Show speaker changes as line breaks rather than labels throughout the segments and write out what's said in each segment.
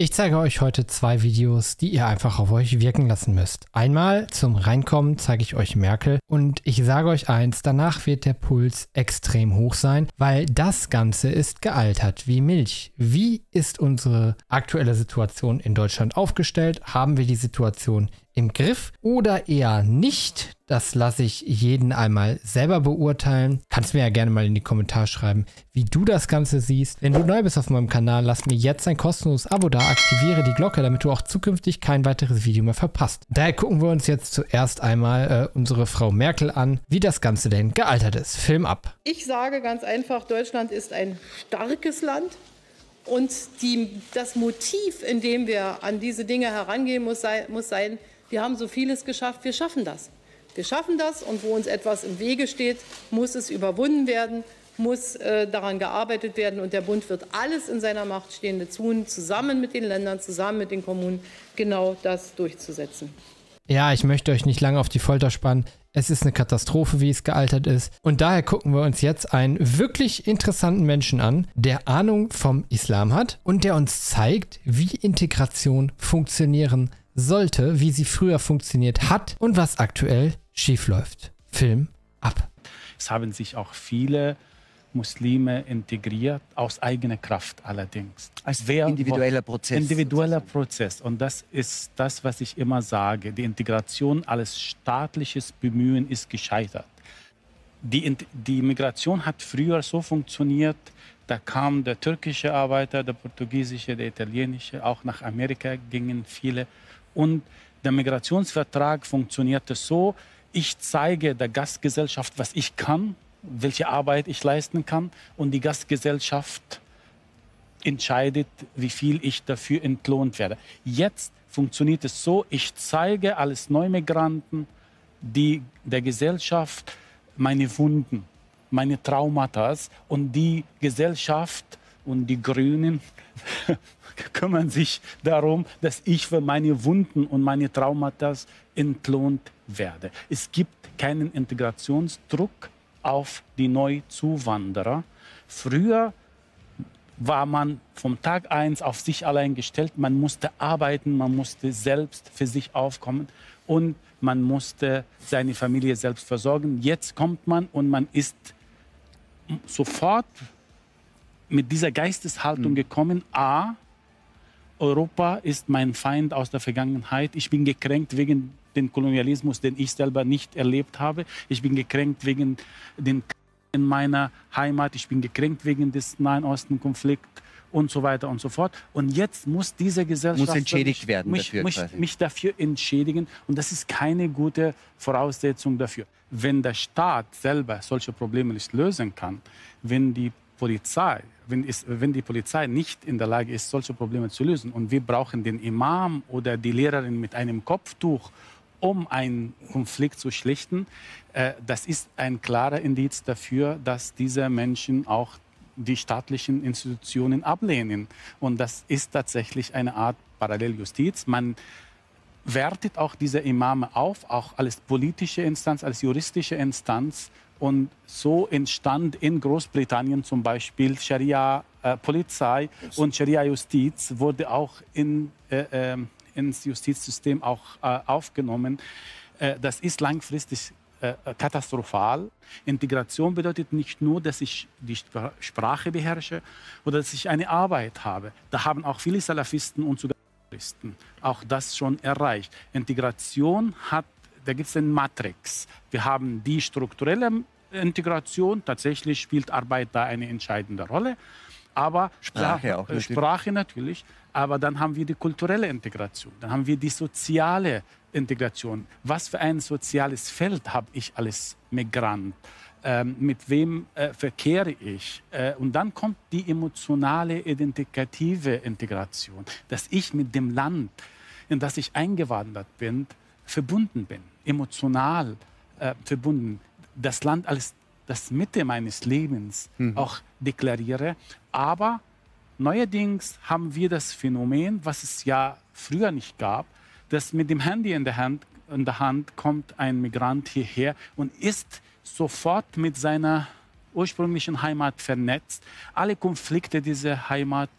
Ich zeige euch heute zwei Videos, die ihr einfach auf euch wirken lassen müsst. Einmal zum Reinkommen zeige ich euch Merkel und ich sage euch eins, danach wird der Puls extrem hoch sein, weil das Ganze ist gealtert wie Milch. Wie ist unsere aktuelle Situation in Deutschland aufgestellt? Haben wir die Situation im Griff oder eher nicht? Das lasse ich jeden einmal selber beurteilen. Kannst mir ja gerne mal in die Kommentare schreiben, wie du das Ganze siehst. Wenn du neu bist auf meinem Kanal, lass mir jetzt ein kostenloses Abo da, aktiviere die Glocke, damit du auch zukünftig kein weiteres Video mehr verpasst. Daher gucken wir uns jetzt zuerst einmal äh, unsere Frau Merkel an, wie das Ganze denn gealtert ist. Film ab.
Ich sage ganz einfach, Deutschland ist ein starkes Land. Und die, das Motiv, in dem wir an diese Dinge herangehen, muss, sei, muss sein, wir haben so vieles geschafft, wir schaffen das. Wir schaffen das und wo uns etwas im Wege steht, muss es überwunden werden, muss äh, daran gearbeitet werden und der Bund wird alles in seiner Macht Stehende tun, zusammen mit den Ländern, zusammen mit den Kommunen, genau das durchzusetzen.
Ja, ich möchte euch nicht lange auf die Folter spannen. Es ist eine Katastrophe, wie es gealtert ist. Und daher gucken wir uns jetzt einen wirklich interessanten Menschen an, der Ahnung vom Islam hat und der uns zeigt, wie Integration funktionieren sollte, wie sie früher funktioniert hat und was aktuell schiefläuft. Film ab.
Es haben sich auch viele Muslime integriert, aus eigener Kraft allerdings.
Als Wer, individueller Prozess.
Individueller sozusagen. Prozess. Und das ist das, was ich immer sage. Die Integration als staatliches Bemühen ist gescheitert. Die, die Migration hat früher so funktioniert, da kam der türkische Arbeiter, der portugiesische, der italienische, auch nach Amerika gingen viele. Und der Migrationsvertrag funktionierte so, ich zeige der Gastgesellschaft, was ich kann, welche Arbeit ich leisten kann und die Gastgesellschaft entscheidet, wie viel ich dafür entlohnt werde. Jetzt funktioniert es so, ich zeige als Neumigranten die, der Gesellschaft meine Wunden, meine Traumata und die Gesellschaft und die Grünen kümmern sich darum, dass ich für meine Wunden und meine Traumata entlohnt werde. Es gibt keinen Integrationsdruck auf die Neuzuwanderer. Früher war man vom Tag eins auf sich allein gestellt. Man musste arbeiten, man musste selbst für sich aufkommen und man musste seine Familie selbst versorgen. Jetzt kommt man und man ist sofort mit dieser Geisteshaltung mhm. gekommen. A, Europa ist mein Feind aus der Vergangenheit. Ich bin gekränkt wegen dem Kolonialismus, den ich selber nicht erlebt habe. Ich bin gekränkt wegen den in meiner Heimat. Ich bin gekränkt wegen des Nahen Osten-Konflikts und so weiter und so fort. Und jetzt muss diese Gesellschaft
muss entschädigt werden
mich, dafür, mich, mich, dafür entschädigen. Und das ist keine gute Voraussetzung dafür. Wenn der Staat selber solche Probleme nicht lösen kann, wenn die Polizei, wenn, es, wenn die Polizei nicht in der Lage ist, solche Probleme zu lösen und wir brauchen den Imam oder die Lehrerin mit einem Kopftuch, um einen Konflikt zu schlichten, äh, das ist ein klarer Indiz dafür, dass diese Menschen auch die staatlichen Institutionen ablehnen. Und das ist tatsächlich eine Art Paralleljustiz. Man wertet auch diese Imame auf, auch als politische Instanz, als juristische Instanz und so entstand in Großbritannien zum Beispiel Scharia-Polizei äh, und Scharia-Justiz wurde auch in, äh, ähm, ins Justizsystem auch äh, aufgenommen. Äh, das ist langfristig äh, katastrophal. Integration bedeutet nicht nur, dass ich die Sprache beherrsche oder dass ich eine Arbeit habe. Da haben auch viele Salafisten und sogar Christen auch das schon erreicht. Integration hat da gibt es eine Matrix. Wir haben die strukturelle Integration, tatsächlich spielt Arbeit da eine entscheidende Rolle. Aber
Sprache auch.
Natürlich. Sprache natürlich. Aber dann haben wir die kulturelle Integration. Dann haben wir die soziale Integration. Was für ein soziales Feld habe ich als Migrant? Ähm, mit wem äh, verkehre ich? Äh, und dann kommt die emotionale, identikative Integration, dass ich mit dem Land, in das ich eingewandert bin, verbunden bin, emotional äh, verbunden, das Land als das Mitte meines Lebens mhm. auch deklariere. Aber neuerdings haben wir das Phänomen, was es ja früher nicht gab, dass mit dem Handy in der Hand, in der Hand kommt ein Migrant hierher und ist sofort mit seiner ursprünglichen Heimat vernetzt. Alle Konflikte dieser Heimat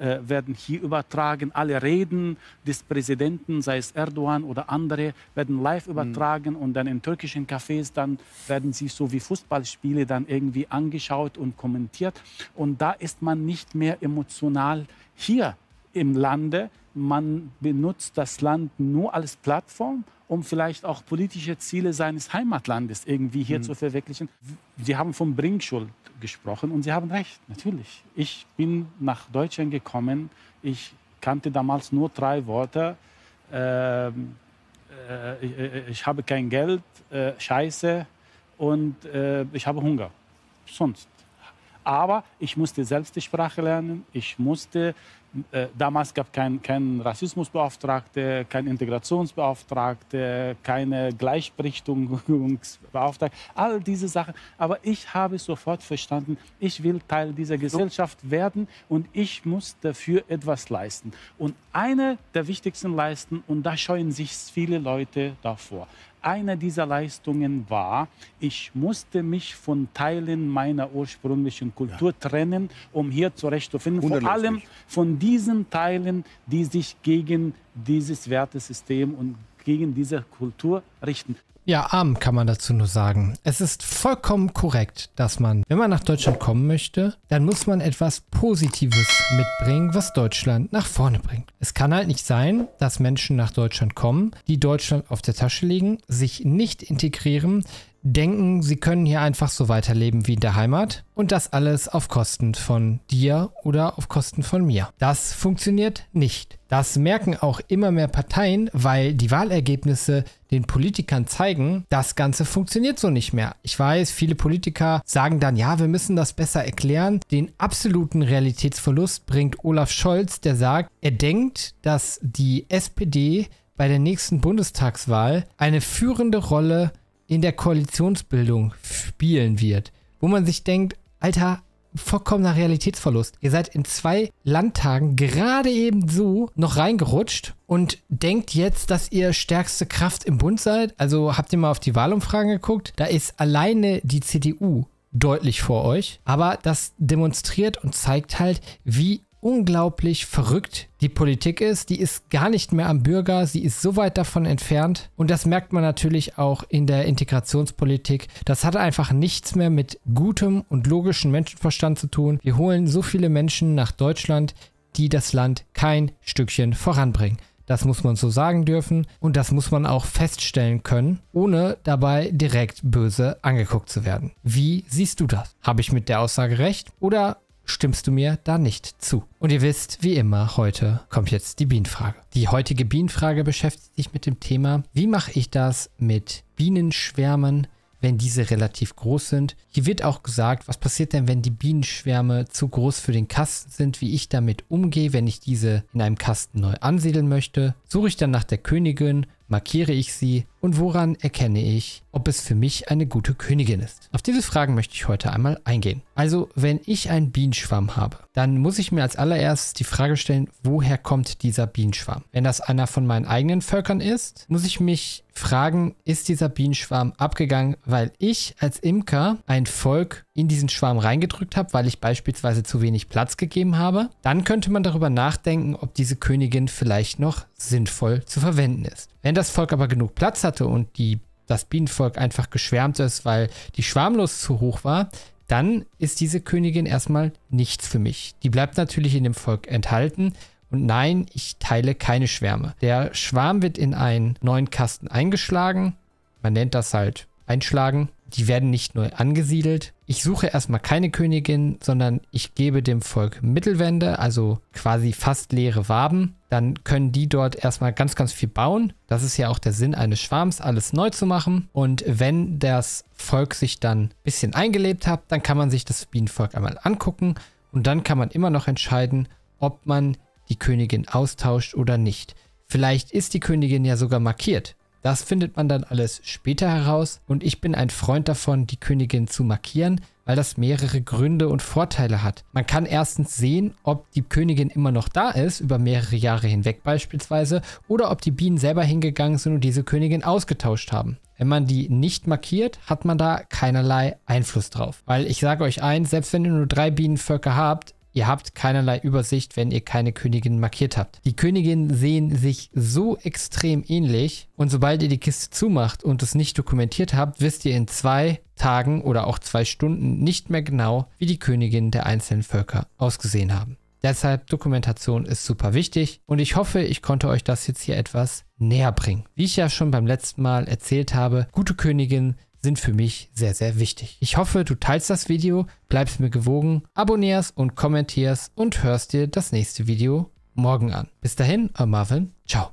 äh, werden hier übertragen. Alle Reden des Präsidenten, sei es Erdogan oder andere, werden live mhm. übertragen mhm. und dann in türkischen Cafés dann werden sie so wie Fußballspiele dann irgendwie angeschaut und kommentiert. Und da ist man nicht mehr emotional hier im Lande. Man benutzt das Land nur als Plattform um vielleicht auch politische Ziele seines Heimatlandes irgendwie hier mhm. zu verwirklichen. Sie haben von Bringschuld gesprochen und Sie haben recht, natürlich. Ich bin nach Deutschland gekommen, ich kannte damals nur drei Worte. Ähm, äh, äh, ich habe kein Geld, äh, Scheiße und äh, ich habe Hunger. Sonst. Aber ich musste selbst die Sprache lernen, ich musste äh, damals gab es keinen kein Rassismusbeauftragte, keinen Integrationsbeauftragte, keine Gleichberechtigungsbeauftragte, all diese Sachen. Aber ich habe sofort verstanden, ich will Teil dieser Gesellschaft werden und ich muss dafür etwas leisten. Und eine der wichtigsten Leisten, und da scheuen sich viele Leute davor, eine dieser Leistungen war, ich musste mich von Teilen meiner ursprünglichen Kultur ja. trennen, um hier zurechtzufinden. Vor allem von diesen Teilen, die sich gegen dieses Wertesystem und gegen diese Kultur richten.
Ja, arm kann man dazu nur sagen. Es ist vollkommen korrekt, dass man, wenn man nach Deutschland kommen möchte, dann muss man etwas Positives mitbringen, was Deutschland nach vorne bringt. Es kann halt nicht sein, dass Menschen nach Deutschland kommen, die Deutschland auf der Tasche legen, sich nicht integrieren, denken, sie können hier einfach so weiterleben wie in der Heimat und das alles auf Kosten von dir oder auf Kosten von mir. Das funktioniert nicht. Das merken auch immer mehr Parteien, weil die Wahlergebnisse den Politikern zeigen, das Ganze funktioniert so nicht mehr. Ich weiß, viele Politiker sagen dann, ja, wir müssen das besser erklären. Den absoluten Realitätsverlust bringt Olaf Scholz, der sagt, er denkt, dass die SPD bei der nächsten Bundestagswahl eine führende Rolle in der Koalitionsbildung spielen wird, wo man sich denkt, Alter, vollkommener Realitätsverlust. Ihr seid in zwei Landtagen gerade eben so noch reingerutscht und denkt jetzt, dass ihr stärkste Kraft im Bund seid. Also habt ihr mal auf die Wahlumfragen geguckt? Da ist alleine die CDU deutlich vor euch. Aber das demonstriert und zeigt halt, wie unglaublich verrückt die Politik ist. Die ist gar nicht mehr am Bürger, sie ist so weit davon entfernt. Und das merkt man natürlich auch in der Integrationspolitik. Das hat einfach nichts mehr mit gutem und logischem Menschenverstand zu tun. Wir holen so viele Menschen nach Deutschland, die das Land kein Stückchen voranbringen. Das muss man so sagen dürfen und das muss man auch feststellen können, ohne dabei direkt böse angeguckt zu werden. Wie siehst du das? Habe ich mit der Aussage recht oder stimmst du mir da nicht zu. Und ihr wisst, wie immer, heute kommt jetzt die Bienenfrage. Die heutige Bienenfrage beschäftigt sich mit dem Thema, wie mache ich das mit Bienenschwärmen, wenn diese relativ groß sind. Hier wird auch gesagt, was passiert denn, wenn die Bienenschwärme zu groß für den Kasten sind, wie ich damit umgehe, wenn ich diese in einem Kasten neu ansiedeln möchte. Suche ich dann nach der Königin, markiere ich sie und woran erkenne ich, ob es für mich eine gute Königin ist? Auf diese Fragen möchte ich heute einmal eingehen. Also, wenn ich einen Bienenschwarm habe, dann muss ich mir als allererstes die Frage stellen, woher kommt dieser Bienenschwarm? Wenn das einer von meinen eigenen Völkern ist, muss ich mich fragen, ist dieser Bienenschwarm abgegangen, weil ich als Imker ein Volk in diesen Schwarm reingedrückt habe, weil ich beispielsweise zu wenig Platz gegeben habe? Dann könnte man darüber nachdenken, ob diese Königin vielleicht noch sinnvoll zu verwenden ist. Wenn das Volk aber genug Platz hatte und die, das Bienenvolk einfach geschwärmt ist, weil die Schwarmlust zu hoch war, dann ist diese Königin erstmal nichts für mich. Die bleibt natürlich in dem Volk enthalten. Und nein, ich teile keine Schwärme. Der Schwarm wird in einen neuen Kasten eingeschlagen. Man nennt das halt einschlagen. Die werden nicht neu angesiedelt. Ich suche erstmal keine Königin, sondern ich gebe dem Volk Mittelwände, also quasi fast leere Waben. Dann können die dort erstmal ganz, ganz viel bauen. Das ist ja auch der Sinn eines Schwarms, alles neu zu machen. Und wenn das Volk sich dann ein bisschen eingelebt hat, dann kann man sich das Bienenvolk einmal angucken und dann kann man immer noch entscheiden, ob man die Königin austauscht oder nicht. Vielleicht ist die Königin ja sogar markiert. Das findet man dann alles später heraus und ich bin ein Freund davon, die Königin zu markieren, weil das mehrere Gründe und Vorteile hat. Man kann erstens sehen, ob die Königin immer noch da ist, über mehrere Jahre hinweg beispielsweise, oder ob die Bienen selber hingegangen sind und diese Königin ausgetauscht haben. Wenn man die nicht markiert, hat man da keinerlei Einfluss drauf. Weil ich sage euch eins, selbst wenn ihr nur drei Bienenvölker habt, ihr habt keinerlei Übersicht, wenn ihr keine Königin markiert habt. Die Königinnen sehen sich so extrem ähnlich und sobald ihr die Kiste zumacht und es nicht dokumentiert habt, wisst ihr in zwei Tagen oder auch zwei Stunden nicht mehr genau, wie die Königinnen der einzelnen Völker ausgesehen haben. Deshalb Dokumentation ist super wichtig und ich hoffe, ich konnte euch das jetzt hier etwas näher bringen. Wie ich ja schon beim letzten Mal erzählt habe, gute Königinnen sind für mich sehr, sehr wichtig. Ich hoffe, du teilst das Video, bleibst mir gewogen, abonnierst und kommentierst und hörst dir das nächste Video morgen an. Bis dahin, euer Marvin, ciao.